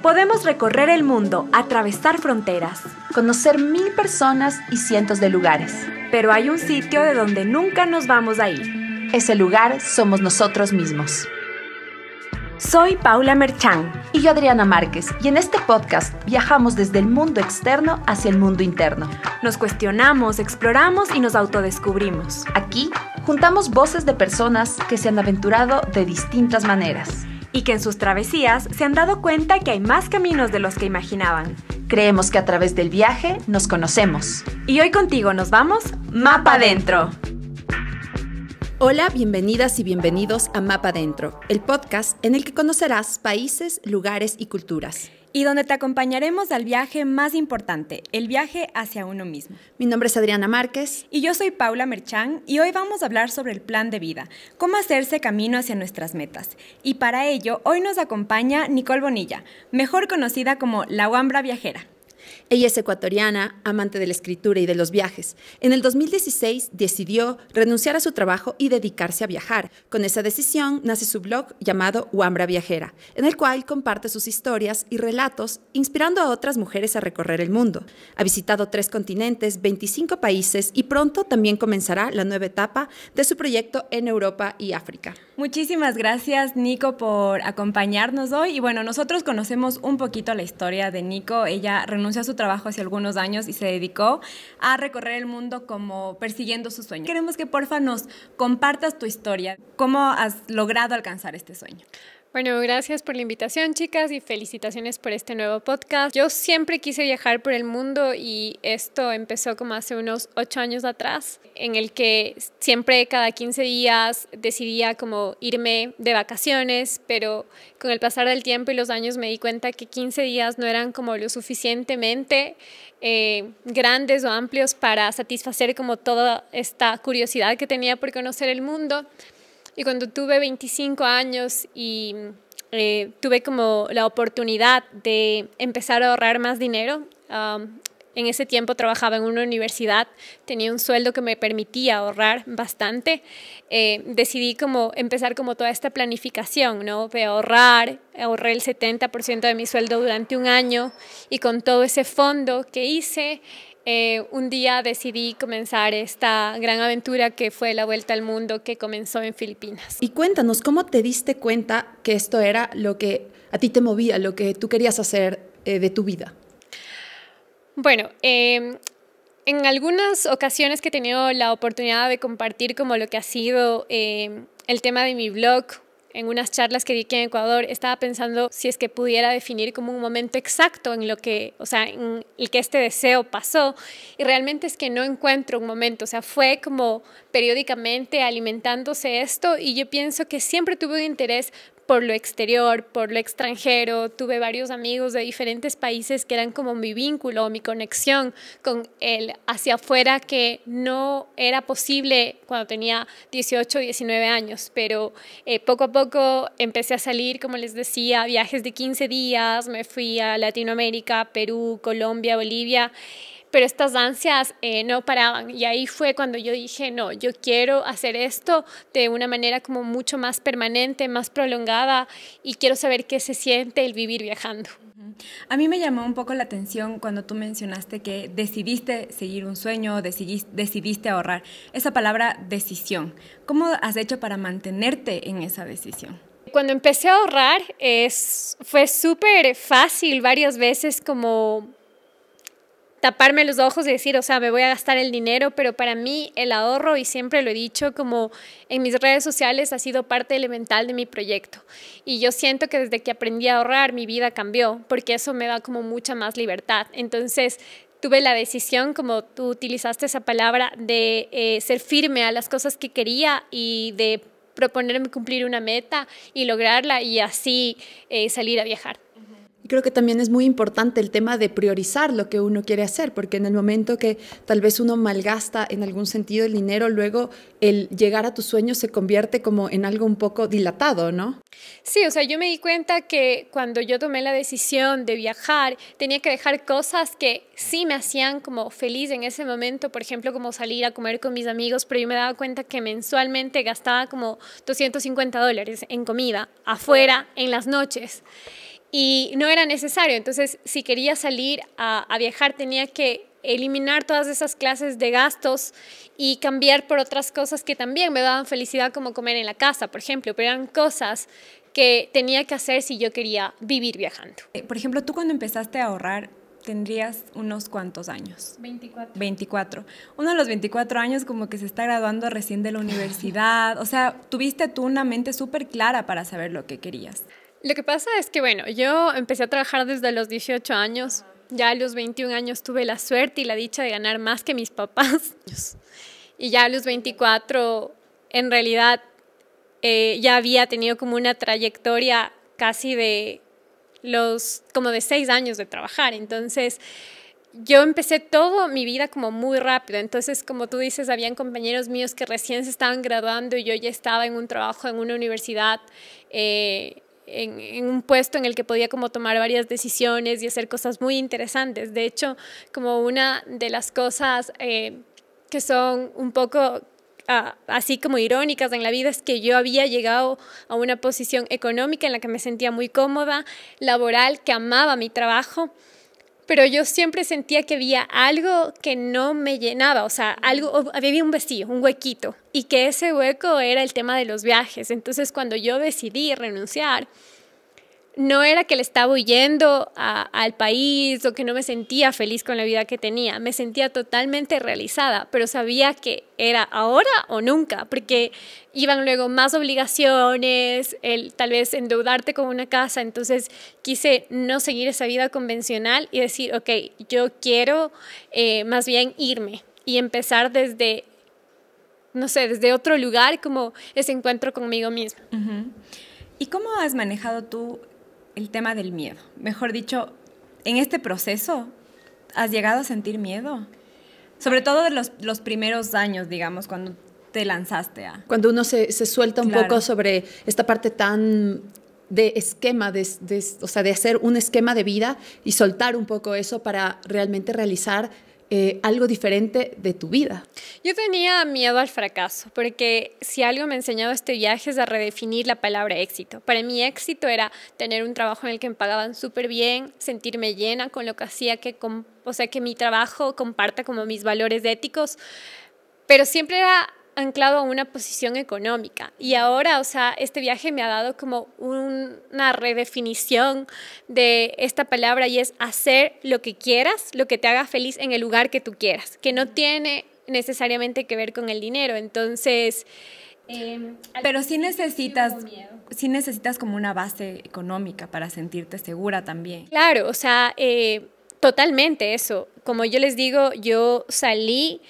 Podemos recorrer el mundo, atravesar fronteras, conocer mil personas y cientos de lugares. Pero hay un sitio de donde nunca nos vamos a ir. Ese lugar somos nosotros mismos. Soy Paula Merchán. Y yo Adriana Márquez. Y en este podcast viajamos desde el mundo externo hacia el mundo interno. Nos cuestionamos, exploramos y nos autodescubrimos. Aquí juntamos voces de personas que se han aventurado de distintas maneras y que en sus travesías se han dado cuenta que hay más caminos de los que imaginaban. Creemos que a través del viaje nos conocemos. Y hoy contigo nos vamos Mapa Dentro. Hola, bienvenidas y bienvenidos a Mapa Dentro, el podcast en el que conocerás países, lugares y culturas y donde te acompañaremos al viaje más importante, el viaje hacia uno mismo. Mi nombre es Adriana Márquez. Y yo soy Paula Merchán y hoy vamos a hablar sobre el plan de vida, cómo hacerse camino hacia nuestras metas. Y para ello, hoy nos acompaña Nicole Bonilla, mejor conocida como la Wambra Viajera. Ella es ecuatoriana, amante de la escritura y de los viajes. En el 2016 decidió renunciar a su trabajo y dedicarse a viajar. Con esa decisión nace su blog llamado Wambra Viajera, en el cual comparte sus historias y relatos, inspirando a otras mujeres a recorrer el mundo. Ha visitado tres continentes, 25 países y pronto también comenzará la nueva etapa de su proyecto en Europa y África. Muchísimas gracias, Nico, por acompañarnos hoy. Y bueno, nosotros conocemos un poquito la historia de Nico. Ella renunció a su trabajo hace algunos años y se dedicó a recorrer el mundo como persiguiendo su sueño. Queremos que porfa nos compartas tu historia. ¿Cómo has logrado alcanzar este sueño? Bueno, gracias por la invitación, chicas, y felicitaciones por este nuevo podcast. Yo siempre quise viajar por el mundo y esto empezó como hace unos ocho años atrás, en el que siempre cada 15 días decidía como irme de vacaciones, pero con el pasar del tiempo y los años me di cuenta que 15 días no eran como lo suficientemente eh, grandes o amplios para satisfacer como toda esta curiosidad que tenía por conocer el mundo. Y cuando tuve 25 años y eh, tuve como la oportunidad de empezar a ahorrar más dinero, en ese tiempo trabajaba en una universidad, tenía un sueldo que me permitía ahorrar bastante. Eh, decidí como empezar como toda esta planificación, ¿no? De ahorrar, ahorré el 70% de mi sueldo durante un año y con todo ese fondo que hice, eh, un día decidí comenzar esta gran aventura que fue la vuelta al mundo que comenzó en Filipinas. Y cuéntanos, ¿cómo te diste cuenta que esto era lo que a ti te movía, lo que tú querías hacer eh, de tu vida? Bueno, em, en algunas ocasiones que he tenido la oportunidad de compartir como lo que ha sido em, el tema de mi blog en unas charlas que di aquí en Ecuador, estaba pensando si es que pudiera definir como un momento exacto en lo que, o sea, en el que este deseo pasó. Y realmente es que no encuentro un momento, o sea, fue como periódicamente alimentándose esto y yo pienso que siempre tuve un interés por lo exterior, por lo extranjero. Tuve varios amigos de diferentes países que eran como mi vínculo, mi conexión con el hacia afuera que no era posible cuando tenía 18, 19 años. Pero eh, poco a poco empecé a salir, como les decía, viajes de 15 días. Me fui a Latinoamérica, Perú, Colombia, Bolivia pero estas ansias eh, no paraban y ahí fue cuando yo dije, no, yo quiero hacer esto de una manera como mucho más permanente, más prolongada y quiero saber qué se siente el vivir viajando. A mí me llamó un poco la atención cuando tú mencionaste que decidiste seguir un sueño, decidiste, decidiste ahorrar. Esa palabra decisión, ¿cómo has hecho para mantenerte en esa decisión? Cuando empecé a ahorrar es, fue súper fácil varias veces como taparme los ojos y decir, o sea, me voy a gastar el dinero, pero para mí el ahorro, y siempre lo he dicho, como en mis redes sociales, ha sido parte elemental de mi proyecto. Y yo siento que desde que aprendí a ahorrar, mi vida cambió, porque eso me da como mucha más libertad. Entonces, tuve la decisión, como tú utilizaste esa palabra, de eh, ser firme a las cosas que quería y de proponerme cumplir una meta y lograrla y así eh, salir a viajar. Creo que también es muy importante el tema de priorizar lo que uno quiere hacer, porque en el momento que tal vez uno malgasta en algún sentido el dinero, luego el llegar a tus sueños se convierte como en algo un poco dilatado, ¿no? Sí, o sea, yo me di cuenta que cuando yo tomé la decisión de viajar, tenía que dejar cosas que sí me hacían como feliz en ese momento, por ejemplo, como salir a comer con mis amigos, pero yo me daba cuenta que mensualmente gastaba como 250 dólares en comida, afuera, en las noches. Y no era necesario. Entonces, si quería salir a, a viajar, tenía que eliminar todas esas clases de gastos y cambiar por otras cosas que también me daban felicidad, como comer en la casa, por ejemplo, pero eran cosas que tenía que hacer si yo quería vivir viajando. Eh, por ejemplo, tú cuando empezaste a ahorrar, tendrías unos cuantos años? 24. 24. Uno de los 24 años como que se está graduando recién de la universidad. O sea, tuviste tú una mente súper clara para saber lo que querías. Lo que pasa es que, bueno, yo empecé a trabajar desde los 18 años. Ya a los 21 años tuve la suerte y la dicha de ganar más que mis papás. Y ya a los 24, en realidad, eh, ya había tenido como una trayectoria casi de los, como de seis años de trabajar. Entonces, yo empecé todo mi vida como muy rápido. Entonces, como tú dices, habían compañeros míos que recién se estaban graduando y yo ya estaba en un trabajo en una universidad, eh, en, un puesto en el que podía como tomar varias decisiones y hacer cosas muy interesantes. De hecho, como una de las cosas eh, que son un poco así como irónicas en la vida es que yo había llegado a una posición económica en la que me sentía muy cómoda, laboral, que amaba mi trabajo, pero yo siempre sentía que había algo que no me llenaba, o sea, algo, había un vacío, un huequito, y que ese hueco era el tema de los viajes. Entonces, cuando yo decidí renunciar, no era que le estaba huyendo al país o que no me sentía feliz con la vida que tenía, me sentía totalmente realizada, pero sabía que era ahora o nunca, porque iban luego más obligaciones, el tal vez endeudarte con una casa, entonces quise no seguir esa vida convencional y decir, ok, yo quiero eh, más bien irme y empezar desde, no sé, desde otro lugar como ese encuentro conmigo misma. ¿Y cómo has manejado tú el tema del miedo. Mejor dicho, en este proceso, ¿has llegado a sentir miedo? Sobre todo de los, los primeros años, digamos, cuando te lanzaste a... Cuando uno se, se suelta un poco sobre esta parte tan de esquema, de, de, o sea, de hacer un esquema de vida y soltar un poco eso para realmente realizar eh, algo diferente de tu vida? Yo tenía miedo al fracaso, porque si algo me ha enseñado este viaje es a redefinir la palabra éxito. Para mí éxito era tener un trabajo en el que me pagaban súper bien, sentirme llena con lo que hacía, que, o sea, que mi trabajo comparta como mis valores éticos, pero siempre era anclado a una posición económica. Y ahora, o sea, este viaje me ha dado como una redefinición de esta palabra y es hacer lo que quieras, lo que te haga feliz en el lugar que tú quieras, que no tiene necesariamente que ver con el dinero. Entonces... Em, Pero sí necesitas, sí necesitas como una base económica para sentirte segura también. Claro, o sea, eh, totalmente eso. Como yo les digo, yo salí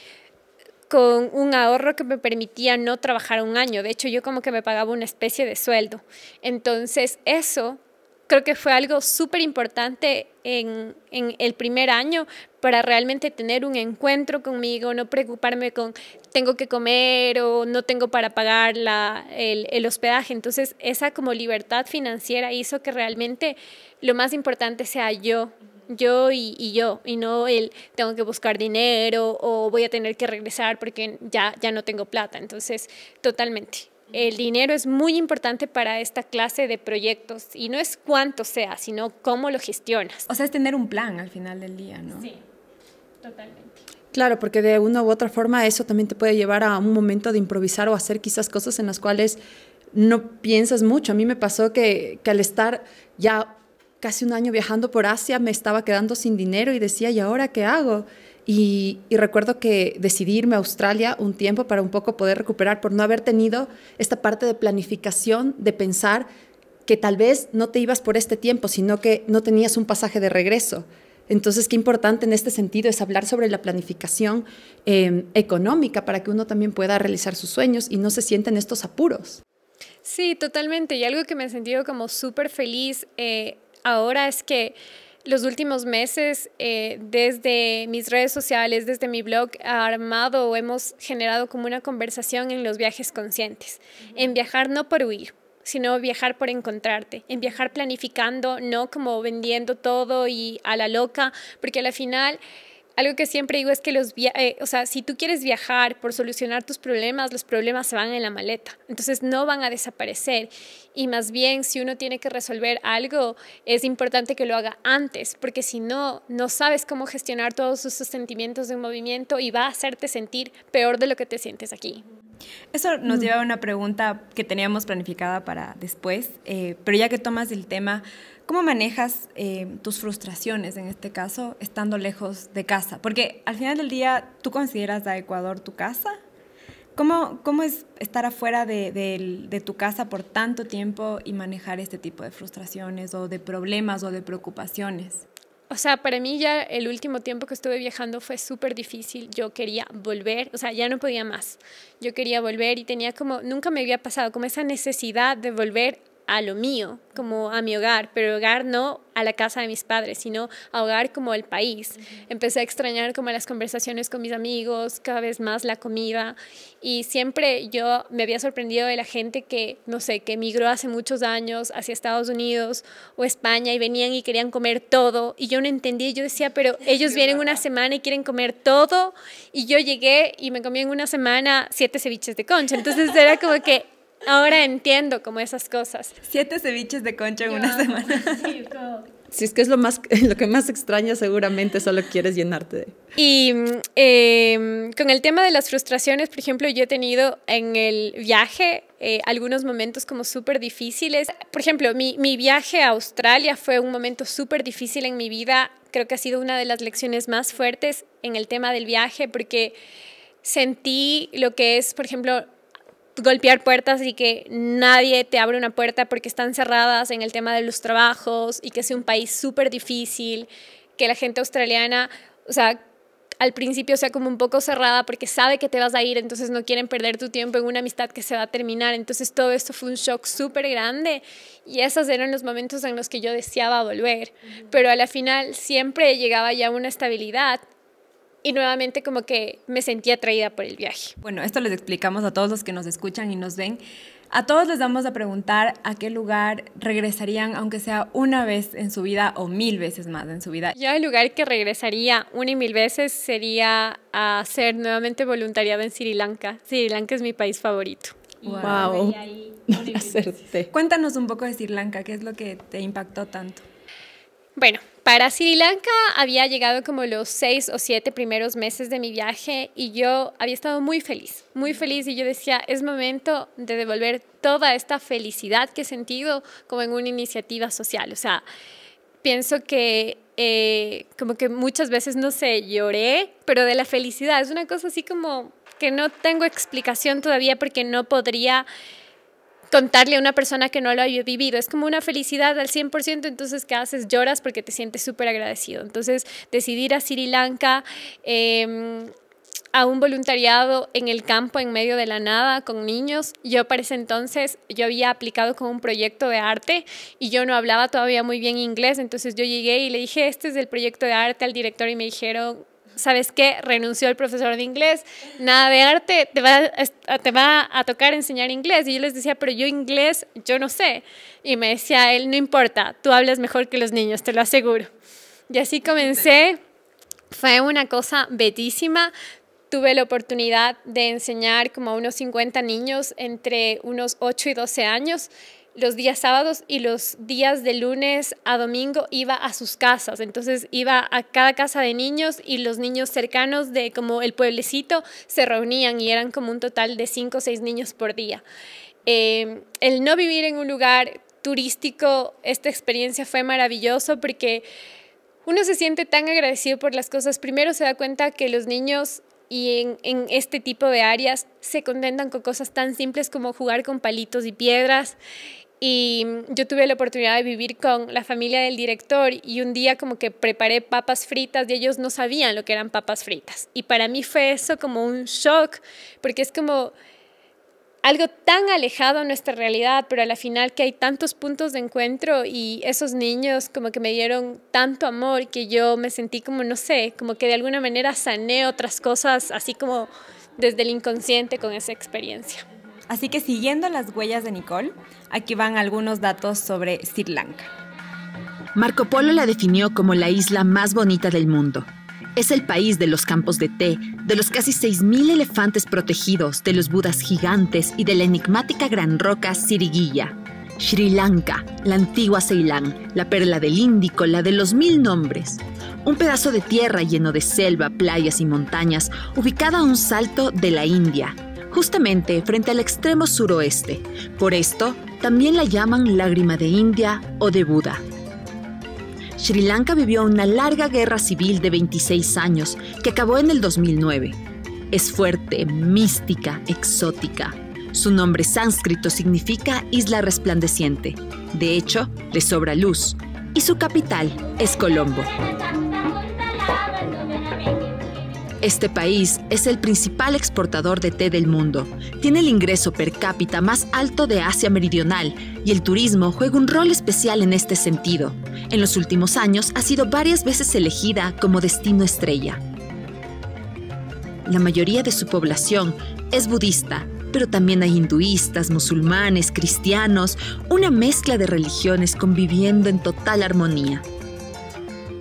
con un ahorro que me permitía no trabajar un año. De hecho, yo como que me pagaba una especie de sueldo. Entonces, eso creo que fue algo súper importante en, el primer año para realmente tener un encuentro conmigo, no preocuparme con tengo que comer o no tengo para pagar la, el, el hospedaje. Entonces, esa como libertad financiera hizo que realmente lo más importante sea yo yo y, yo, y no el tengo que buscar dinero o voy a tener que regresar porque ya, ya no tengo plata. Entonces, totalmente. El dinero es muy importante para esta clase de proyectos y no es cuánto sea, sino cómo lo gestionas. O sea, es tener un plan al final del día, ¿no? Sí, totalmente. Claro, porque de una u otra forma eso también te puede llevar a un momento de improvisar o hacer quizás cosas en las cuales no piensas mucho. A mí me pasó que, que al estar ya casi un año viajando por Asia, me estaba quedando sin dinero y decía, ¿y ahora qué hago? Y, recuerdo que decidí irme a Australia un tiempo para un poco poder recuperar por no haber tenido esta parte de planificación, de pensar que tal vez no te ibas por este tiempo, sino que no tenías un pasaje de regreso. Entonces, qué importante en este sentido es hablar sobre la planificación em, económica para que uno también pueda realizar sus sueños y no se sienten estos apuros. Sí, totalmente. Y algo que me he sentido como súper feliz eh, ahora es que los últimos meses, eh, desde mis redes sociales, desde mi blog, armado o hemos generado como una conversación en los viajes conscientes, en viajar no por huir, sino viajar por encontrarte, en viajar planificando, no como vendiendo todo y a la loca, porque al final algo que siempre digo es que los eh, o sea, si tú quieres viajar por solucionar tus problemas, los problemas se van en la maleta. Entonces no van a desaparecer. Y más bien, si uno tiene que resolver algo, es importante que lo haga antes, porque si no, no sabes cómo gestionar todos esos sentimientos de movimiento y va a hacerte sentir peor de lo que te sientes aquí. Eso nos lleva a una pregunta que teníamos planificada para después, eh, pero ya que tomas el tema, ¿cómo manejas eh, tus frustraciones en este caso estando lejos de casa? Porque al final del día, ¿tú consideras a Ecuador tu casa? ¿Cómo, cómo es estar afuera de, tu casa por tanto tiempo y manejar este tipo de frustraciones o de problemas o de preocupaciones? O sea, para mí ya el último tiempo que estuve viajando fue súper difícil. Yo quería volver, o sea, ya no podía más. Yo quería volver y tenía como, nunca me había pasado como esa necesidad de volver a lo mío, como a mi hogar, pero hogar no a la casa de mis padres, sino a hogar como el país. Empecé a extrañar como las conversaciones con mis amigos, cada vez más la comida y siempre yo me había sorprendido de la gente que, no sé, que emigró hace muchos años hacia Estados Unidos o España y venían y querían comer todo y yo no entendía, yo decía, pero ellos vienen una semana y quieren comer todo y yo llegué y me comí en una semana siete ceviches de concha, entonces era como que Ahora entiendo como esas cosas. Siete ceviches de concha en una semana. Si es que es lo, más, lo que más extraña, seguramente solo quieres llenarte de. Y em, con el tema de las frustraciones, por ejemplo, yo he tenido en el viaje eh, algunos momentos como súper difíciles. Por ejemplo, mi, mi viaje a Australia fue un momento súper difícil en mi vida. Creo que ha sido una de las lecciones más fuertes en el tema del viaje porque sentí lo que es, por ejemplo, golpear puertas y que nadie te abre una puerta porque están cerradas en el tema de los trabajos y que es un país súper difícil, que la gente australiana, o sea, al principio sea como un poco cerrada porque sabe que te vas a ir, entonces no quieren perder tu tiempo en una amistad que se va a terminar. Entonces todo esto fue un shock súper grande y esos eran los momentos en los que yo deseaba volver. Pero a la final siempre llegaba ya una estabilidad y nuevamente como que me sentí atraída por el viaje. Bueno, esto les explicamos a todos los que nos escuchan y nos ven. A todos les vamos a preguntar a qué lugar regresarían, aunque sea una vez en su vida o mil veces más en su vida. Yo el lugar que regresaría una y mil veces sería a hacer nuevamente voluntariado en Sri Lanka. Sri Lanka es mi país favorito. Wow. Cuéntanos un poco de Sri Lanka, ¿qué es lo que te impactó tanto? Bueno, para Sri Lanka había llegado como los seis o siete primeros meses de mi viaje y yo había estado muy feliz, muy feliz y yo decía, es momento de devolver toda esta felicidad que he sentido como en una iniciativa social. O sea, pienso que eh, como que muchas veces, no sé, lloré, pero de la felicidad. Es una cosa así como que no tengo explicación todavía porque no podría contarle a una persona que no lo haya vivido. Es como una felicidad al 100%, entonces ¿qué haces? Lloras porque te sientes súper agradecido. Entonces, decidir a Sri Lanka... Em, a un voluntariado en el campo en medio de la nada con niños. Yo para ese entonces yo había aplicado con un proyecto de arte y yo no hablaba todavía muy bien inglés, entonces yo llegué y le dije, este es el proyecto de arte al director y me dijeron, ¿sabes qué? Renunció el profesor de inglés, nada de arte, te va, a, te va a tocar enseñar inglés. Y yo les decía, pero yo inglés, yo no sé. Y me decía él, no importa, tú hablas mejor que los niños, te lo aseguro. Y así comencé. Fue una cosa bellísima. Tuve la oportunidad de enseñar como a unos 50 niños entre unos 8 y 12 años los días sábados y los días de lunes a domingo iba a sus casas. Entonces iba a cada casa de niños y los niños cercanos de como el pueblecito se reunían y eran como un total de cinco o seis niños por día. Em, el no vivir en un lugar turístico, esta experiencia fue maravilloso porque uno se siente tan agradecido por las cosas. Primero se da cuenta que los niños y en, en, este tipo de áreas se contentan con cosas tan simples como jugar con palitos y piedras y yo tuve la oportunidad de vivir con la familia del director y un día como que preparé papas fritas y ellos no sabían lo que eran papas fritas. Y para mí fue eso como un shock, porque es como algo tan alejado a nuestra realidad, pero a la final que hay tantos puntos de encuentro y esos niños como que me dieron tanto amor que yo me sentí como, no sé, como que de alguna manera sané otras cosas, así como desde el inconsciente con esa experiencia. Así que siguiendo las huellas de Nicole, aquí van algunos datos sobre Sri Lanka. Marco Polo la definió como la isla más bonita del mundo. es el país de los campos de té, de los casi 6.000 elefantes protegidos, de los budas gigantes y de la enigmática gran roca Siriguilla. Sri Lanka, la antigua Ceilán, la perla del Índico, la de los mil nombres. Un pedazo de tierra lleno de selva, playas y montañas, ubicada a un salto de la India, justamente frente al extremo suroeste. Por esto, también la llaman lágrima de India o de Buda. Sri Lanka vivió una larga guerra civil de 26 años que acabó en el 2009. Es fuerte, mística, exótica. Su nombre sánscrito significa isla resplandeciente. De hecho, le sobra luz. Y su capital es Colombo. Este país es el principal exportador de té del mundo. Tiene el ingreso per cápita más alto de Asia Meridional y el turismo juega un rol especial en este sentido. En los últimos años ha sido varias veces elegida como destino estrella. La mayoría de su población es budista pero también hay hinduistas, musulmanes, cristianos, una mezcla de religiones conviviendo en total armonía.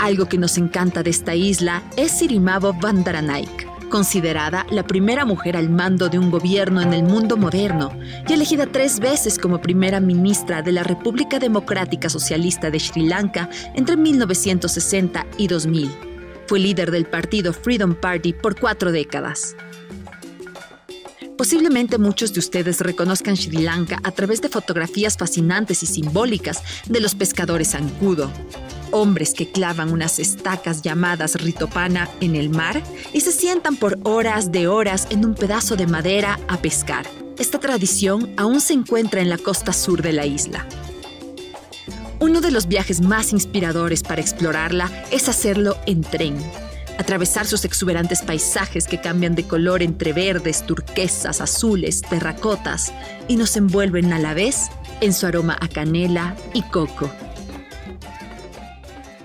Algo que nos encanta de esta isla es Sirimavo Bandaranaike, considerada la primera mujer al mando de un gobierno en el mundo moderno y elegida tres veces como primera ministra de la República Democrática Socialista de Sri Lanka entre 1960 y 2000. Fue líder del partido Freedom Party por cuatro décadas. Posiblemente muchos de ustedes reconozcan Sri Lanka a través de fotografías fascinantes y simbólicas de los pescadores zancudo, hombres que clavan unas estacas llamadas ritopana en el mar y se sientan por horas de horas en un pedazo de madera a pescar. Esta tradición aún se encuentra en la costa sur de la isla. Uno de los viajes más inspiradores para explorarla es hacerlo en tren, atravesar sus exuberantes paisajes que cambian de color entre verdes, turquesas, azules, terracotas y nos envuelven a la vez en su aroma a canela y coco.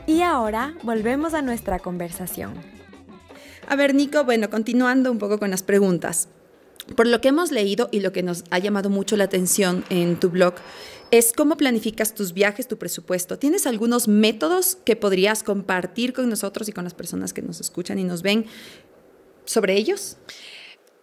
Y ahora volvemos a nuestra conversación. A ver, Nico, bueno, continuando un poco con las preguntas. Por lo que hemos leído y lo que nos ha llamado mucho la atención en tu blog, es cómo planificas tus viajes, tu presupuesto. ¿Tienes algunos métodos que podrías compartir con nosotros y con las personas que nos escuchan y nos ven sobre ellos?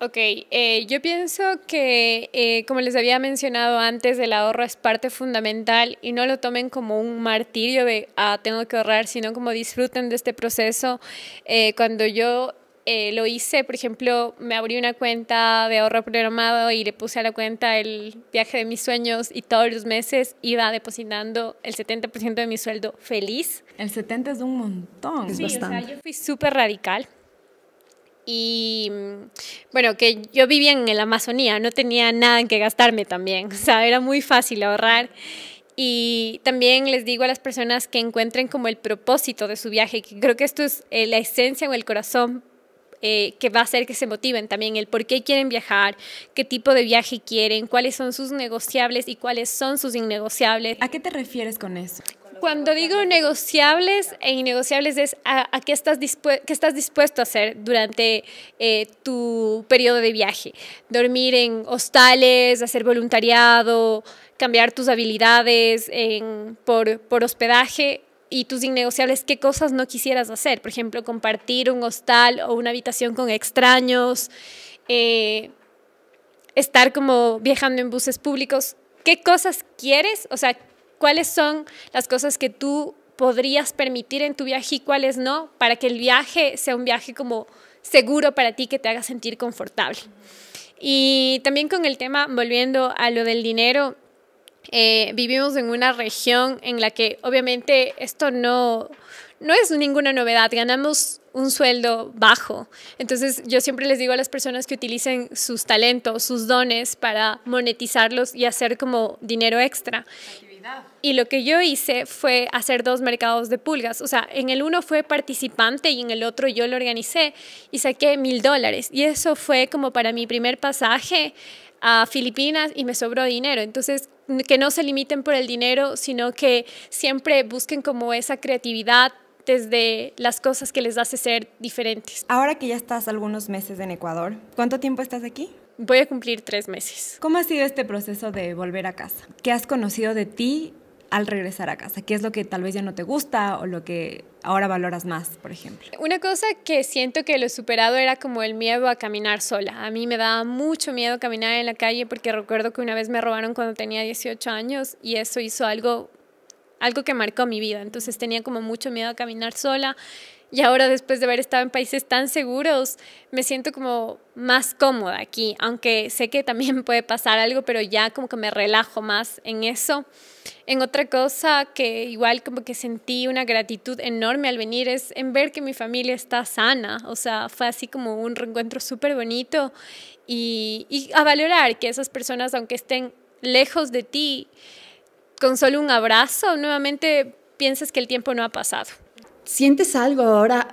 Ok, eh, yo pienso que, eh, como les había mencionado antes, el ahorro es parte fundamental y no lo tomen como un martirio de, ah, tengo que ahorrar, sino como disfruten de este proceso. Eh, cuando yo eh, lo hice, por ejemplo, me abrí una cuenta de ahorro programado y le puse a la cuenta el viaje de mis sueños y todos los meses iba depositando el 70% de mi sueldo feliz. El 70 es un montón. Es bastante. O sea, yo fui súper radical. Y bueno, que yo vivía en la Amazonía, no tenía nada en que gastarme también. O sea, era muy fácil ahorrar. Y también les digo a las personas que encuentren como el propósito de su viaje, que creo que esto es eh, la esencia o el corazón eh, que va a hacer que se motiven también, el por qué quieren viajar, qué tipo de viaje quieren, cuáles son sus negociables y cuáles son sus innegociables. ¿A qué te refieres con eso? Cuando digo negociables e innegociables es a, qué, estás qué dispuesto a hacer durante eh, tu periodo de viaje. Dormir en hostales, hacer voluntariado, cambiar tus habilidades por hospedaje y tus innegociables, qué cosas no quisieras hacer. Por ejemplo, compartir un hostal o una habitación con extraños, eh, estar como viajando en buses públicos. ¿Qué cosas quieres? O sea, ¿cuáles son las cosas que tú podrías permitir en tu viaje y cuáles no? Para que el viaje sea un viaje como seguro para ti, que te haga sentir confortable. Y también con el tema, volviendo a lo del dinero, eh, vivimos en una región en la que obviamente esto no, no es ninguna novedad, ganamos un sueldo bajo. Entonces yo siempre les digo a las personas que utilicen sus talentos, sus dones para monetizarlos y hacer como dinero extra. Y lo que yo hice fue hacer dos mercados de pulgas. O sea, en el uno fue participante y en el otro yo lo organicé y saqué mil dólares. Y eso fue como para mi primer pasaje a Filipinas y me sobró dinero. Entonces, que no se limiten por el dinero, sino que siempre busquen como esa creatividad desde las cosas que les hace ser diferentes. Ahora que ya estás algunos meses en Ecuador, ¿cuánto tiempo estás aquí? Voy a cumplir tres meses. ¿Cómo ha sido este proceso de volver a casa? ¿Qué has conocido de ti al regresar a casa? ¿Qué es lo que tal vez ya no te gusta o lo que ahora valoras más, por ejemplo? Una cosa que siento que lo he superado era como el miedo a caminar sola. A mí me daba mucho miedo caminar en la calle porque recuerdo que una vez me robaron cuando tenía 18 años y eso hizo algo algo que marcó mi vida. Entonces tenía como mucho miedo a caminar sola y ahora después de haber estado en países tan seguros, me siento como más cómoda aquí, aunque sé que también puede pasar algo, pero ya como que me relajo más en eso. En otra cosa que igual como que sentí una gratitud enorme al venir es en ver que mi familia está sana, o sea, fue así como un reencuentro súper bonito y, y a valorar que esas personas, aunque estén lejos de ti, con solo un abrazo, nuevamente piensas que el tiempo no ha pasado. ¿Sientes algo ahora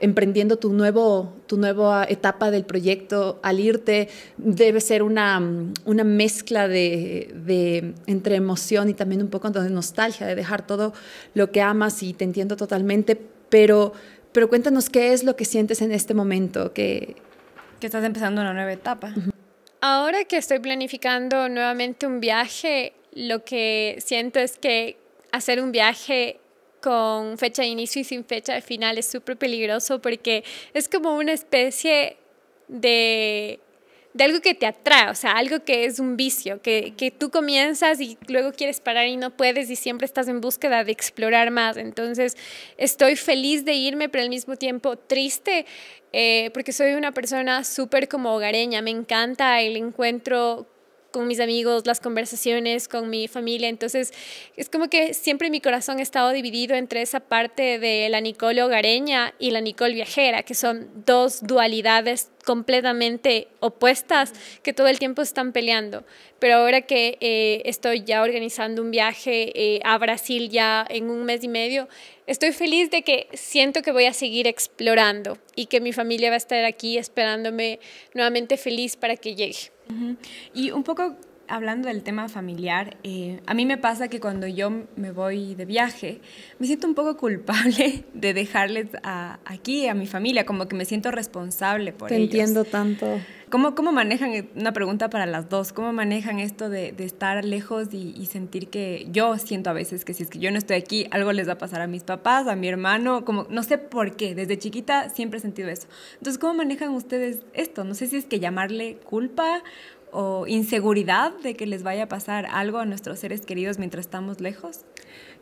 emprendiendo tu, nuevo, tu nueva etapa del proyecto? Al irte debe ser una, una mezcla de, de, entre emoción y también un poco de nostalgia, de dejar todo lo que amas y te entiendo totalmente, pero, pero cuéntanos qué es lo que sientes en este momento, que, que estás empezando una nueva etapa. Ahora que estoy planificando nuevamente un viaje, lo que siento es que hacer un viaje con fecha de inicio y sin fecha de final es súper peligroso porque es como una especie de, de, algo que te atrae, o sea, algo que es un vicio, que, que, tú comienzas y luego quieres parar y no puedes y siempre estás en búsqueda de explorar más. Entonces, estoy feliz de irme, pero al mismo tiempo triste eh, porque soy una persona súper como hogareña, me encanta el encuentro con mis amigos, las conversaciones con mi familia. Entonces, es como que siempre mi corazón ha estado dividido entre esa parte de la Nicole hogareña y la Nicole viajera, que son dos dualidades completamente opuestas que todo el tiempo están peleando. Pero ahora que eh, estoy ya organizando un viaje eh, a Brasil ya en un mes y medio, estoy feliz de que siento que voy a seguir explorando y que mi familia va a estar aquí esperándome nuevamente feliz para que llegue. Y un poco hablando del tema familiar, eh, a mí me pasa que cuando yo me voy de viaje, me siento un poco culpable de dejarles aquí a mi familia, como que me siento responsable por Te ellos. entiendo tanto. ¿Cómo, ¿Cómo manejan, una pregunta para las dos, cómo manejan esto de, de estar lejos y, y, sentir que yo siento a veces que si es que yo no estoy aquí, algo les va a pasar a mis papás, a mi hermano, como no sé por qué, desde chiquita siempre he sentido eso. Entonces, ¿cómo manejan ustedes esto? No sé si es que llamarle culpa o inseguridad de que les vaya a pasar algo a nuestros seres queridos mientras estamos lejos?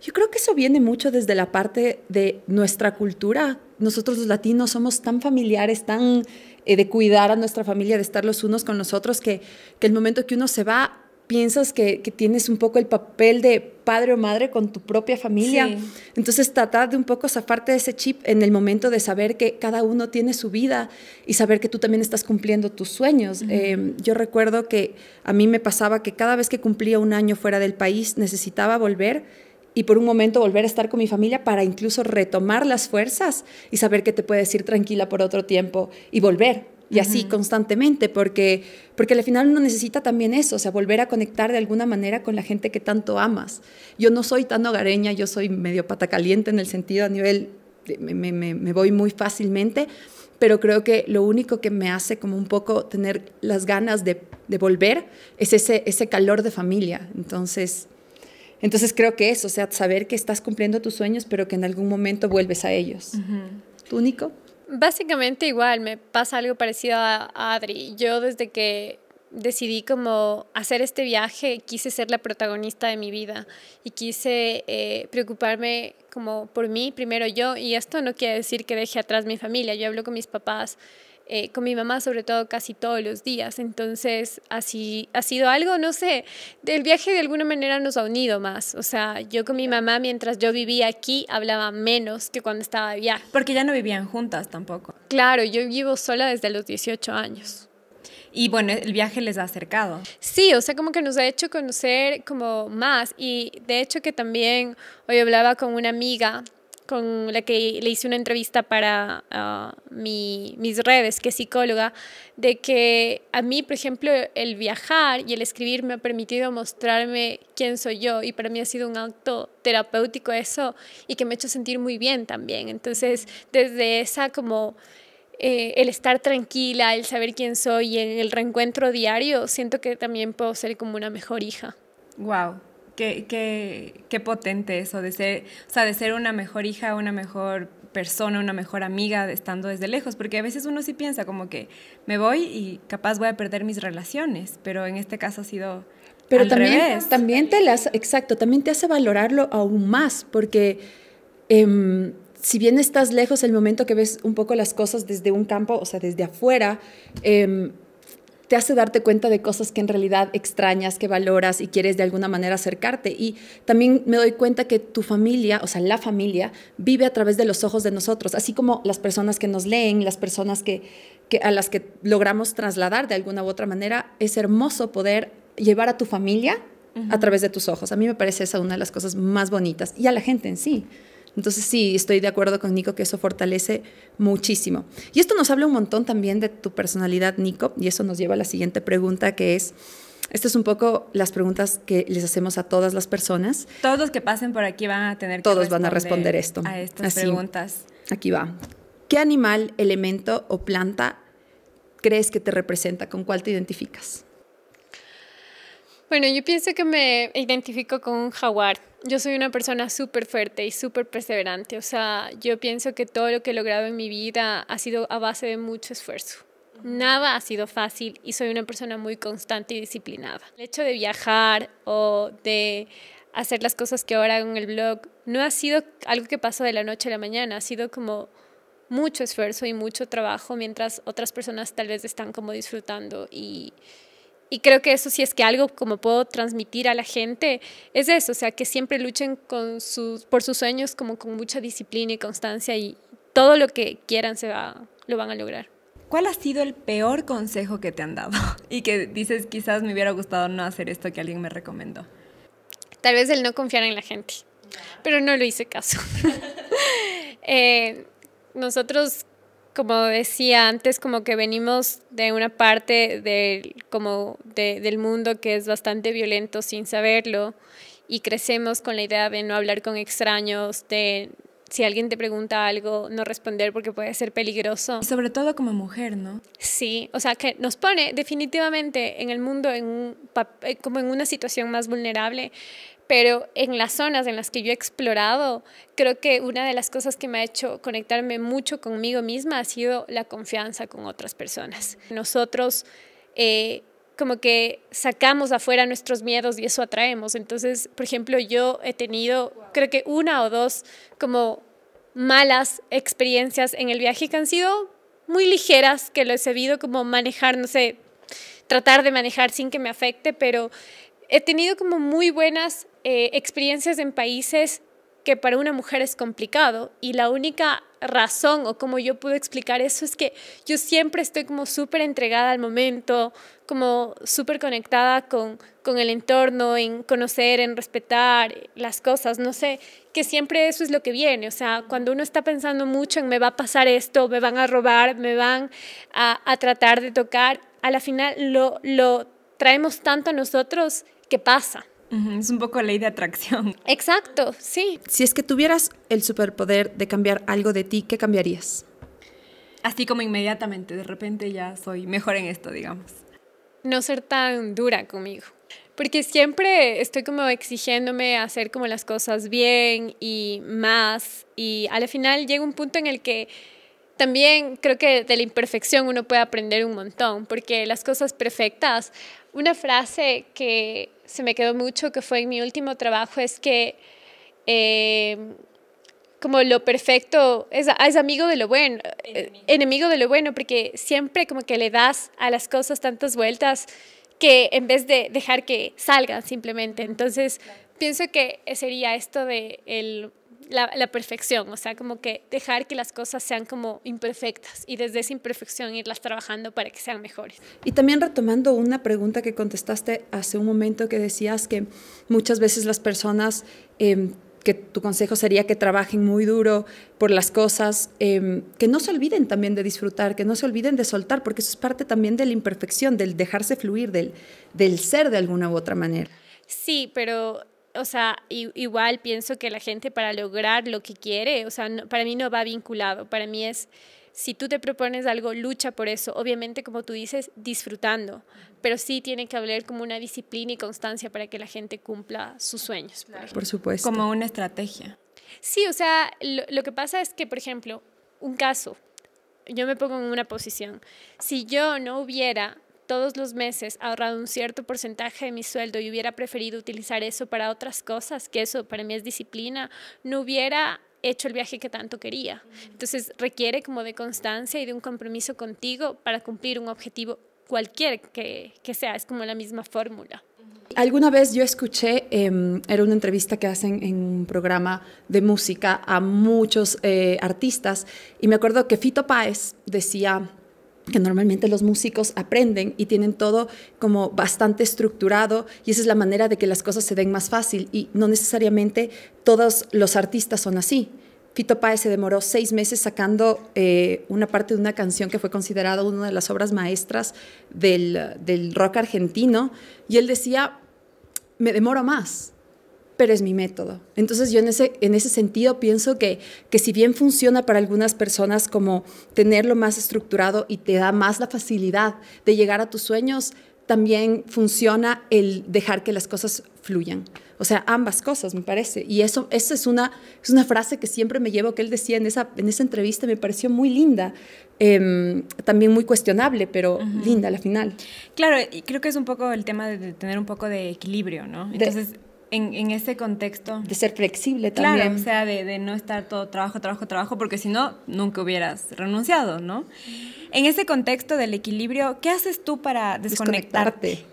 Yo creo que eso viene mucho desde la parte de nuestra cultura. Nosotros los latinos somos tan familiares, tan eh, de cuidar a nuestra familia, de estar los unos con los otros, que, que el momento que uno se va, piensas que, que, tienes un poco el papel de padre o madre con tu propia familia. Sí. Entonces, tratar de un poco zafarte de ese chip en el momento de saber que cada uno tiene su vida y saber que tú también estás cumpliendo tus sueños. Uh -huh. eh, yo recuerdo que a mí me pasaba que cada vez que cumplía un año fuera del país necesitaba volver y por un momento volver a estar con mi familia para incluso retomar las fuerzas y saber que te puedes ir tranquila por otro tiempo y volver y así uh -huh. constantemente, porque, porque al final uno necesita también eso, o sea, volver a conectar de alguna manera con la gente que tanto amas. Yo no soy tan hogareña, yo soy medio pata caliente en el sentido a nivel, de, me, me, me voy muy fácilmente, pero creo que lo único que me hace como un poco tener las ganas de, de volver es ese, ese calor de familia. Entonces, entonces creo que eso, o sea, saber que estás cumpliendo tus sueños, pero que en algún momento vuelves a ellos. Uh -huh. ¿Tú, Nico? Básicamente igual, me pasa algo parecido a, Adri. Yo desde que decidí como hacer este viaje, quise ser la protagonista de mi vida y quise eh, preocuparme como por mí, primero yo, y esto no quiere decir que deje atrás mi familia, yo hablo con mis papás, eh, con mi mamá sobre todo casi todos los días, entonces así ha sido algo, no sé, el viaje de alguna manera nos ha unido más, o sea, yo con mi mamá mientras yo vivía aquí hablaba menos que cuando estaba de viaje. Porque ya no vivían juntas tampoco. Claro, yo vivo sola desde los 18 años. Y bueno, el viaje les ha acercado. Sí, o sea, como que nos ha hecho conocer como más. Y de hecho que también hoy hablaba con una amiga con la que le hice una entrevista para uh, mi, mis redes, que es psicóloga, de que a mí, por ejemplo, el viajar y el escribir me ha permitido mostrarme quién soy yo y para mí ha sido un acto terapéutico eso y que me ha hecho sentir muy bien también. Entonces, desde esa como... Eh, el estar tranquila, el saber quién soy y el reencuentro diario, siento que también puedo ser como una mejor hija. Wow, Qué, qué, qué, potente eso de ser, o sea, de ser una mejor hija, una mejor persona, una mejor amiga estando desde lejos, porque a veces uno sí piensa como que me voy y capaz voy a perder mis relaciones, pero en este caso ha sido pero también, también te las, exacto, también te hace valorarlo aún más, porque em, si bien estás lejos, el momento que ves un poco las cosas desde un campo, o sea, desde afuera, eh, te hace darte cuenta de cosas que en realidad extrañas, que valoras y quieres de alguna manera acercarte. Y también me doy cuenta que tu familia, o sea, la familia, vive a través de los ojos de nosotros, así como las personas que nos leen, las personas que, que a las que logramos trasladar de alguna u otra manera. Es hermoso poder llevar a tu familia a través de tus ojos. A mí me parece esa una de las cosas más bonitas y a la gente en sí. Entonces sí, estoy de acuerdo con Nico que eso fortalece muchísimo. Y esto nos habla un montón también de tu personalidad, Nico, y eso nos lleva a la siguiente pregunta que es... Estas es un poco las preguntas que les hacemos a todas las personas. Todos los que pasen por aquí van a tener que Todos van a responder esto. A estas preguntas. Aquí va. ¿Qué animal, elemento o planta crees que te representa? ¿Con cuál te identificas? Bueno, yo pienso que me identifico con un jaguar. Yo soy una persona súper fuerte y súper perseverante. O sea, yo pienso que todo lo que he logrado en mi vida ha sido a base de mucho esfuerzo. Nada ha sido fácil y soy una persona muy constante y disciplinada. El hecho de viajar o de hacer las cosas que ahora hago en el blog no ha sido algo que pasó de la noche a la mañana, ha sido como mucho esfuerzo y mucho trabajo mientras otras personas tal vez están como disfrutando y y creo que eso sí es que algo como puedo transmitir a la gente es eso, o sea, que siempre luchen con sus, por sus sueños como con mucha disciplina y constancia y todo lo que quieran se va, lo van a lograr. ¿Cuál ha sido el peor consejo que te han dado? Y que dices, quizás me hubiera gustado no hacer esto que alguien me recomendó. Tal vez el no confiar en la gente, pero no lo hice caso. eh, nosotros como decía antes, como que venimos de una parte del, como del mundo que es bastante violento sin saberlo y crecemos con la idea de no hablar con extraños, de si alguien te pregunta algo, no responder porque puede ser peligroso. Y sobre todo como mujer, ¿no? Sí, o sea, que nos pone definitivamente en el mundo en eh, como en una situación más vulnerable pero en las zonas en las que yo he explorado, creo que una de las cosas que me ha hecho conectarme mucho conmigo misma ha sido la confianza con otras personas. Nosotros eh, como que sacamos afuera nuestros miedos y eso atraemos. Entonces, por ejemplo, yo he tenido, creo que una o dos como malas experiencias en el viaje que han sido muy ligeras, que lo he sabido como manejar, no sé, tratar de manejar sin que me afecte, pero he tenido como muy buenas eh, experiencias en países que para una mujer es complicado y la única razón o como yo puedo explicar eso es que yo siempre estoy como súper entregada al momento, como súper conectada con, con el entorno, en conocer, en respetar las cosas, no sé, que siempre eso es lo que viene, o sea, cuando uno está pensando mucho en me va a pasar esto, me van a robar, me van a, a tratar de tocar, a la final lo, lo traemos tanto a nosotros que pasa. Es un poco ley de atracción. Exacto, sí. Si es que tuvieras el superpoder de cambiar algo de ti, ¿qué cambiarías? Así como inmediatamente, de repente ya soy mejor en esto, digamos. No ser tan dura conmigo. Porque siempre estoy como exigiéndome hacer como las cosas bien y más. Y al final llega un punto en el que también creo que de la imperfección uno puede aprender un montón. Porque las cosas perfectas, una frase que se me quedó mucho, que fue en mi último trabajo, es que eh, como lo perfecto es, es amigo de lo bueno, enemigo. de lo bueno, porque siempre como que le das a las cosas tantas vueltas que en vez de dejar que salgan simplemente. Entonces, pienso que sería esto de el la, perfección, o sea, como que dejar que las cosas sean como imperfectas y desde esa imperfección irlas trabajando para que sean mejores. Y también retomando una pregunta que contestaste hace un momento que decías que muchas veces las personas, em, que tu consejo sería que trabajen muy duro por las cosas, em, que no se olviden también de disfrutar, que no se olviden de soltar, porque eso es parte también de la imperfección, del dejarse fluir, del, del ser de alguna u otra manera. Sí, pero o sea, igual pienso que la gente para lograr lo que quiere, o sea, para mí no va vinculado, para mí es si tú te propones algo, lucha por eso. Obviamente, como tú dices, disfrutando, pero sí tiene que haber como una disciplina y constancia para que la gente cumpla sus sueños. Por, supuesto. Como una estrategia. Sí, o sea, lo, que pasa es que, por ejemplo, un caso, yo me pongo en una posición, si yo no hubiera todos los meses ahorrado un cierto porcentaje de mi sueldo y hubiera preferido utilizar eso para otras cosas, que eso para mí es disciplina, no hubiera hecho el viaje que tanto quería. Entonces requiere como de constancia y de un compromiso contigo para cumplir un objetivo cualquier que, que sea, es como la misma fórmula. Alguna vez yo escuché, em, era una entrevista que hacen en un programa de música a muchos eh, artistas, y me acuerdo que Fito Páez decía que normalmente los músicos aprenden y tienen todo como bastante estructurado y esa es la manera de que las cosas se den más fácil y no necesariamente todos los artistas son así. Fito Páez se demoró seis meses sacando eh, una parte de una canción que fue considerada una de las obras maestras del, del rock argentino y él decía, me demoro más, pero es mi método. Entonces yo en ese, en ese sentido pienso que, que si bien funciona para algunas personas como tenerlo más estructurado y te da más la facilidad de llegar a tus sueños, también funciona el dejar que las cosas fluyan. O sea, ambas cosas, me parece. Y eso, esa es una, es una frase que siempre me llevo, que él decía en esa, en esa entrevista, me pareció muy linda. Em, también muy cuestionable, pero linda a la final. Claro, y creo que es un poco el tema de, tener un poco de equilibrio, ¿no? Entonces, en, en, ese contexto. De ser flexible también. Claro, o sea, de, de no estar todo trabajo, trabajo, trabajo, porque si no, nunca hubieras renunciado, ¿no? En ese contexto del equilibrio, ¿qué haces tú para desconectarte?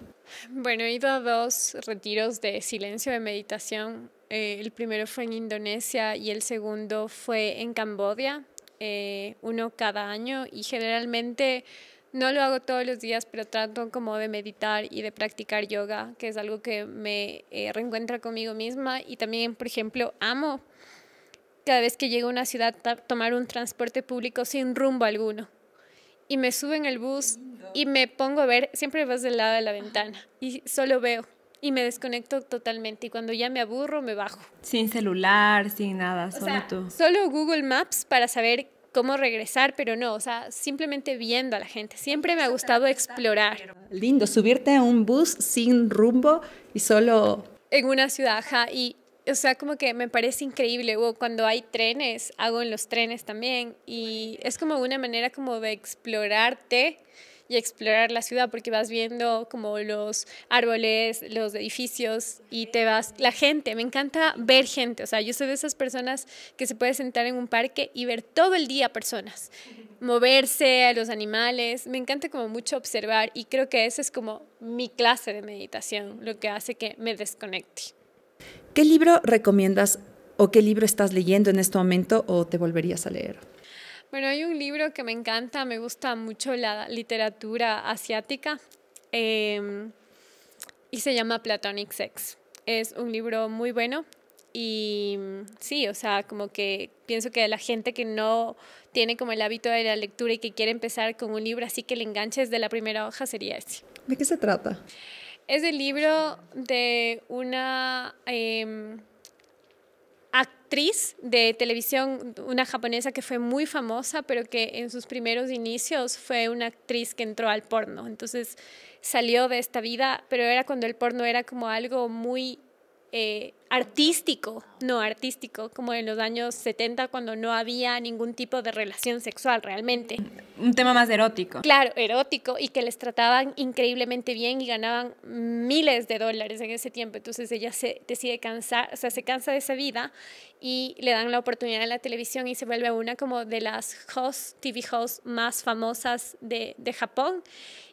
bueno, he ido a dos retiros de silencio de meditación. Eh, el primero fue en Indonesia y el segundo fue en Camboya, eh, uno cada año y generalmente no lo hago todos los días, pero trato como de meditar y de practicar yoga, que es algo que me eh, reencuentra conmigo misma. Y también, por ejemplo, amo cada vez que llego a una ciudad tomar un transporte público sin rumbo alguno. Y me subo en el bus y me pongo a ver, siempre vas del lado de la ventana y solo veo y me desconecto totalmente y cuando ya me aburro me bajo. Sin celular, sin nada, solo tú. Solo Google Maps para saber cómo regresar, pero no, o sea, simplemente viendo a la gente. Siempre me ha gustado explorar. Lindo, subirte a un bus sin rumbo y solo... En una ciudad, ajá, y o sea, como que me parece increíble. O cuando hay trenes, hago en los trenes también. Y es como una manera como de explorarte y explorar la ciudad porque vas viendo como los árboles, los edificios y te vas, la gente, me encanta ver gente, o sea, yo soy de esas personas que se puede sentar en un parque y ver todo el día personas, moverse a los animales, me encanta como mucho observar y creo que esa es como mi clase de meditación, lo que hace que me desconecte. ¿Qué libro recomiendas o qué libro estás leyendo en este momento o te volverías a leer? Bueno, hay un libro que me encanta, me gusta mucho la literatura asiática em, y se llama Platonic Sex. Es un libro muy bueno y sí, o sea, como que pienso que la gente que no tiene como el hábito de la lectura y que quiere empezar con un libro así que le enganches de la primera hoja sería ese. ¿De qué se trata? Es el libro de una... Em, actriz de televisión, una japonesa que fue muy famosa, pero que en sus primeros inicios fue una actriz que entró al porno. Entonces salió de esta vida, pero era cuando el porno era como algo muy eh, artístico, no artístico, como en los años 70 cuando no había ningún tipo de relación sexual realmente. Un tema más erótico. Claro, erótico y que les trataban increíblemente bien y ganaban miles de dólares en ese tiempo. Entonces ella se decide cansar, o sea, se cansa de esa vida y le dan la oportunidad en la televisión y se vuelve una como de las hosts, TV hosts más famosas de, de Japón.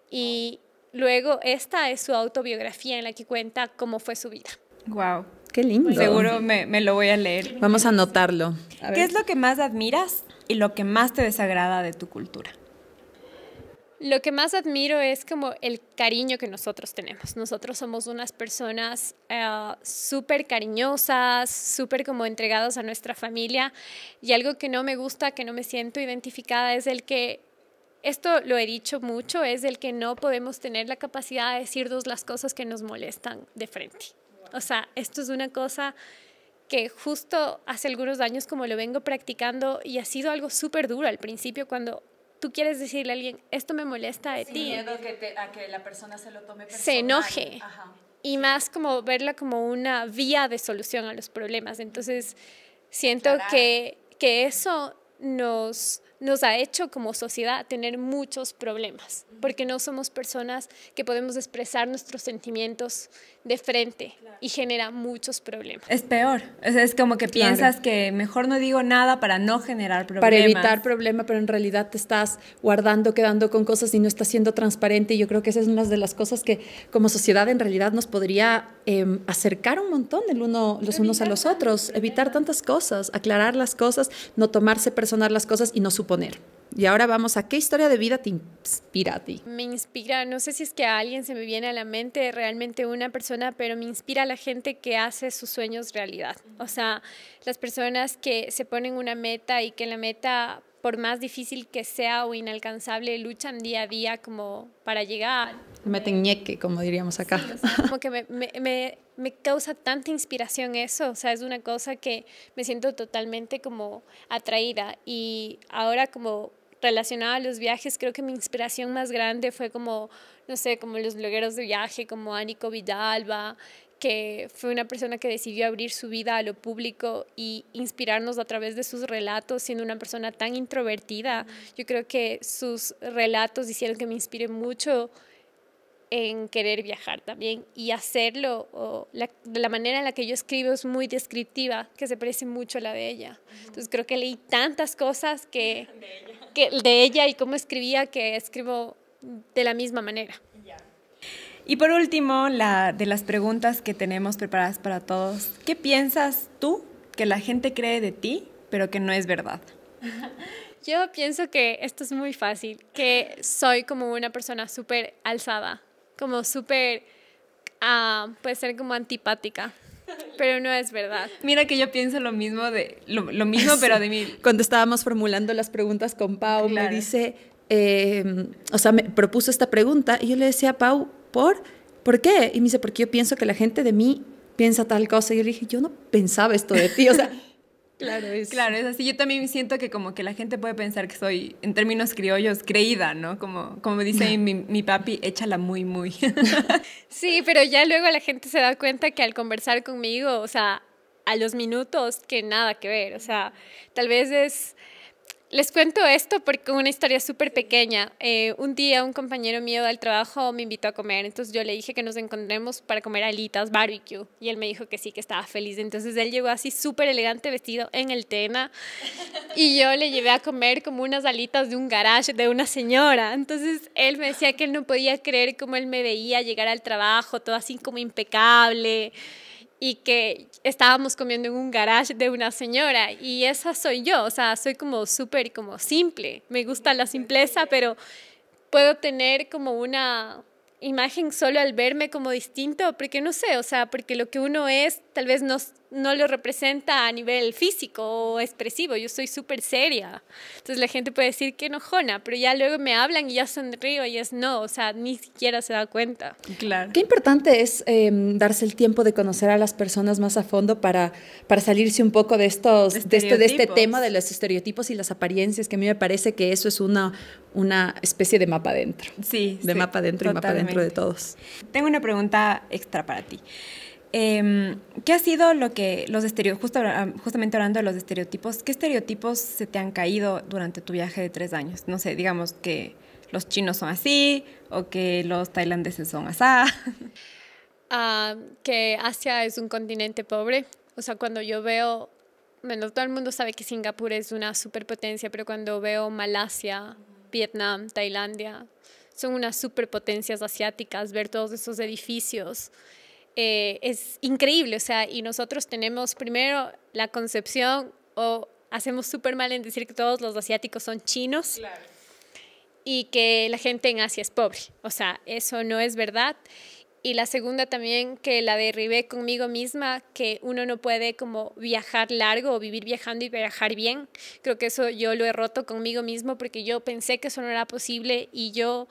Y luego esta es su autobiografía en la que cuenta cómo fue su vida. Wow. Qué lindo. Seguro me, me, lo voy a leer. Vamos a anotarlo. ¿Qué es lo que más admiras y lo que más te desagrada de tu cultura? Lo que más admiro es como el cariño que nosotros tenemos. Nosotros somos unas personas uh, súper cariñosas, súper como entregados a nuestra familia y algo que no me gusta, que no me siento identificada es el que, esto lo he dicho mucho, es el que no podemos tener la capacidad de decirnos las cosas que nos molestan de frente. O sea, esto es una cosa que justo hace algunos años como lo vengo practicando y ha sido algo súper duro al principio cuando tú quieres decirle a alguien, esto me molesta de ti. miedo que a que la persona se lo tome personal. Se enoje. Y más como verla como una vía de solución a los problemas. Entonces, siento que, que eso nos nos ha hecho como sociedad tener muchos problemas, porque no somos personas que podemos expresar nuestros sentimientos de frente y genera muchos problemas. Es peor, es, como que piensas que mejor no digo nada para no generar problemas. Para evitar problemas, pero en realidad te estás guardando, quedando con cosas y no estás siendo transparente y yo creo que esa es una de las cosas que como sociedad en realidad nos podría em, acercar un montón el uno, los unos a los otros, evitar tantas cosas, aclarar las cosas, no tomarse personal las cosas y no suponer. Y ahora vamos a qué historia de vida te inspira a ti. Me inspira, no sé si es que a alguien se me viene a la mente realmente una persona, pero me inspira a la gente que hace sus sueños realidad. O sea, las personas que se ponen una meta y que la meta, por más difícil que sea o inalcanzable, luchan día a día como para llegar. Meten ñeque, como diríamos acá. como que me, me, me causa tanta inspiración eso, o sea, es una cosa que me siento totalmente como atraída y ahora como relacionada a los viajes, creo que mi inspiración más grande fue como, no sé, como los blogueros de viaje, como Anico Vidalba, que fue una persona que decidió abrir su vida a lo público y inspirarnos a través de sus relatos, siendo una persona tan introvertida. Yo creo que sus relatos hicieron que me inspire mucho en querer viajar también y hacerlo. O la, la manera en la que yo escribo es muy descriptiva, que se parece mucho a la de ella. Entonces creo que leí tantas cosas que que, de ella y cómo escribía que escribo de la misma manera. Y por último, la, de las preguntas que tenemos preparadas para todos, ¿qué piensas tú que la gente cree de ti, pero que no es verdad? Yo pienso que esto es muy fácil, que soy como una persona súper alzada, como súper, uh, puede ser como antipática. Pero no es verdad. Mira que yo pienso lo mismo de lo, mismo, pero de mí. Cuando estábamos formulando las preguntas con Pau, me dice, em, o sea, me propuso esta pregunta y yo le decía a Pau, ¿por? ¿Por qué? Y me dice, porque yo pienso que la gente de mí piensa tal cosa. Y yo le dije, yo no pensaba esto de ti. O sea, Claro, es. Claro, es así. Yo también siento que como que la gente puede pensar que soy, en términos criollos, creída, ¿no? Como, como dice mi, mi papi, échala muy, muy. sí, pero ya luego la gente se da cuenta que al conversar conmigo, o sea, a los minutos, que nada que ver. O sea, tal vez es les cuento esto porque una historia súper pequeña. Eh, un día un compañero mío del trabajo me invitó a comer, entonces yo le dije que nos encontremos para comer alitas, barbecue, y él me dijo que sí, que estaba feliz. Entonces él llegó así súper elegante vestido en el tema y yo le llevé a comer como unas alitas de un garage de una señora. Entonces él me decía que él no podía creer cómo él me veía llegar al trabajo, todo así como impecable y que estábamos comiendo en un garage de una señora y esa soy yo, o sea, soy como súper como simple, me gusta la simpleza, pero puedo tener como una imagen solo al verme como distinto, porque no sé, o sea, porque lo que uno es tal vez no, no lo representa a nivel físico o expresivo, yo soy súper seria. Entonces la gente puede decir que enojona, pero ya luego me hablan y ya sonrío y es no, o sea, ni siquiera se da cuenta. Claro. Qué importante es em, darse el tiempo de conocer a las personas más a fondo para, para salirse un poco de estos, de este, de este tema de los estereotipos y las apariencias, que a mí me parece que eso es una, una especie de mapa dentro. Sí, de mapa dentro y mapa dentro de todos. Tengo una pregunta extra para ti. Em, ¿Qué ha sido lo que los estereotipos, justamente hablando de los estereotipos, qué estereotipos se te han caído durante tu viaje de tres años? No sé, digamos que los chinos son así o que los tailandeses son así. Ah, que Asia es un continente pobre. O sea, cuando yo veo, bueno, todo el mundo sabe que Singapur es una superpotencia, pero cuando veo Malasia, Vietnam, Tailandia, son unas superpotencias asiáticas, ver todos esos edificios eh, es increíble, o sea, y nosotros tenemos primero la concepción o hacemos súper mal en decir que todos los asiáticos son chinos y que la gente en Asia es pobre, o sea, eso no es verdad. Y la segunda también que la derribé conmigo misma, que uno no puede como viajar largo o vivir viajando y viajar bien. Creo que eso yo lo he roto conmigo mismo porque yo pensé que eso no era posible y yo,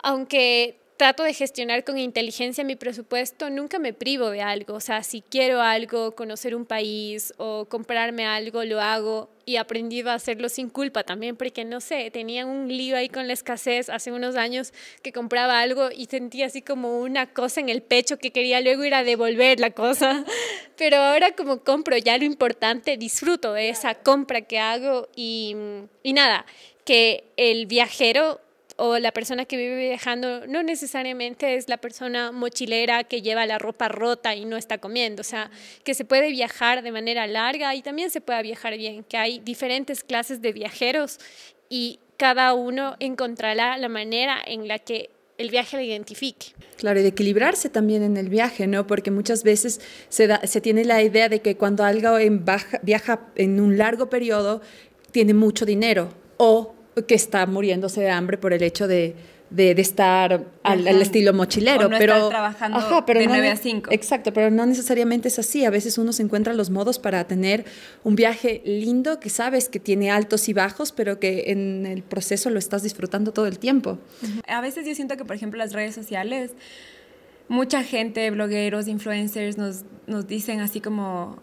aunque trato de gestionar con inteligencia mi presupuesto, nunca me privo de algo. O sea, si quiero algo, conocer un país o comprarme algo, lo hago y he aprendido a hacerlo sin culpa también, porque no sé, tenía un lío ahí con la escasez hace unos años que compraba algo y sentía así como una cosa en el pecho que quería luego ir a devolver la cosa. Pero ahora como compro ya lo importante, disfruto de esa compra que hago y, y nada, que el viajero o la persona que vive viajando no necesariamente es la persona mochilera que lleva la ropa rota y no está comiendo, o sea, que se puede viajar de manera larga y también se puede viajar bien, que hay diferentes clases de viajeros y cada uno encontrará la manera en la que el viaje lo identifique. Claro, y de equilibrarse también en el viaje, ¿no? Porque muchas veces se, da, se tiene la idea de que cuando algo viaja en un largo periodo, tiene mucho dinero o que está muriéndose de hambre por el hecho de, de, estar al, estilo mochilero. O no pero estar trabajando de 9 a 5. Exacto, pero no necesariamente es así. A veces uno se encuentra los modos para tener un viaje lindo que sabes que tiene altos y bajos, pero que en el proceso lo estás disfrutando todo el tiempo. A veces yo siento que, por ejemplo, las redes sociales, mucha gente, blogueros, influencers, nos, nos dicen así como,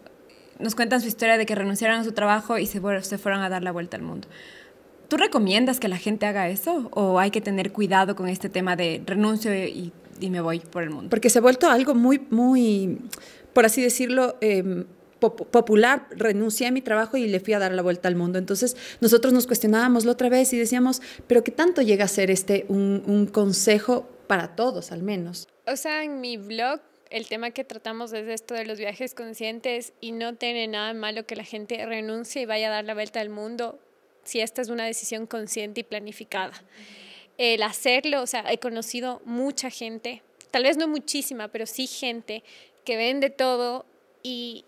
nos cuentan su historia de que renunciaron a su trabajo y se, se fueron a dar la vuelta al mundo. ¿Tú recomiendas que la gente haga eso o hay que tener cuidado con este tema de renuncio y, me voy por el mundo? Porque se ha vuelto algo muy, muy, por así decirlo, em, popular, renuncié a mi trabajo y le fui a dar la vuelta al mundo. Entonces nosotros nos cuestionábamos la otra vez y decíamos, pero ¿qué tanto llega a ser este un, un consejo para todos al menos? O sea, en mi blog el tema que tratamos es esto de los viajes conscientes y no tiene nada malo que la gente renuncie y vaya a dar la vuelta al mundo si esta es una decisión consciente y planificada. El hacerlo, o sea, he conocido mucha gente, tal vez no muchísima, pero sí gente que vende todo y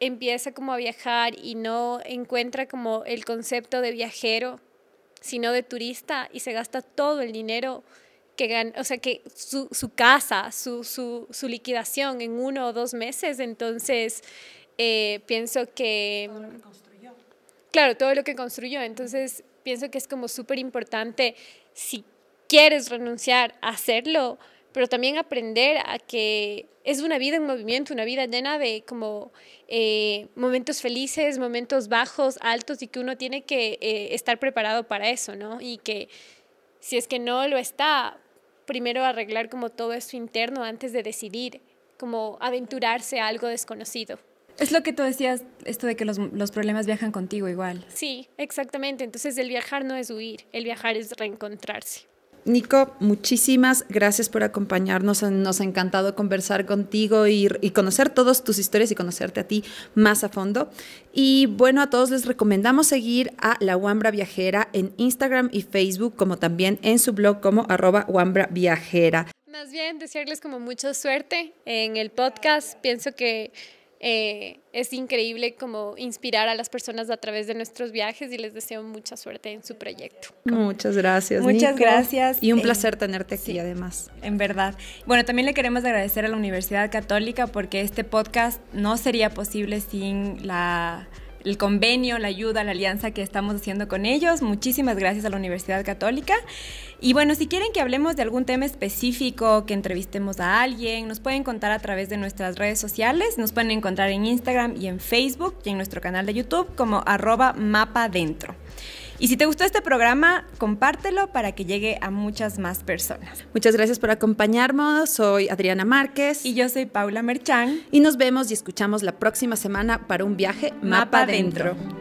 empieza como a viajar y no encuentra como el concepto de viajero, sino de turista y se gasta todo el dinero que gana, o sea, que su, casa, su, su, su, liquidación en uno o dos meses. Entonces, eh, pienso que claro, todo lo que construyó. Entonces, pienso que es como súper importante, si quieres renunciar, a hacerlo, pero también aprender a que es una vida en movimiento, una vida llena de como eh, momentos felices, momentos bajos, altos, y que uno tiene que eh, estar preparado para eso, ¿no? Y que si es que no lo está, primero arreglar como todo eso interno antes de decidir, como aventurarse a algo desconocido. Es lo que tú decías, esto de que los, los, problemas viajan contigo igual. Sí, exactamente. Entonces el viajar no es huir, el viajar es reencontrarse. Nico, muchísimas gracias por acompañarnos. Nos ha encantado conversar contigo y, y, conocer todas tus historias y conocerte a ti más a fondo. Y bueno, a todos les recomendamos seguir a La Wambra Viajera en Instagram y Facebook, como también en su blog como arroba Wambra Viajera. Más bien, desearles como mucha suerte en el podcast. Pienso que eh, es increíble como inspirar a las personas a través de nuestros viajes y les deseo mucha suerte en su proyecto. Muchas gracias. Muchas gracias. Y un placer tenerte aquí además. En verdad. Bueno, también le queremos agradecer a la Universidad Católica porque este podcast no sería posible sin la el convenio, la ayuda, la alianza que estamos haciendo con ellos. Muchísimas gracias a la Universidad Católica. Y bueno, si quieren que hablemos de algún tema específico, que entrevistemos a alguien, nos pueden contar a través de nuestras redes sociales. Nos pueden encontrar en Instagram y en Facebook y en nuestro canal de YouTube como arroba mapa dentro. Y si te gustó este programa, compártelo para que llegue a muchas más personas. Muchas gracias por acompañarnos. Soy Adriana Márquez. Y yo soy Paula Merchán. Y nos vemos y escuchamos la próxima semana para un viaje Mapa, Mapa Dentro.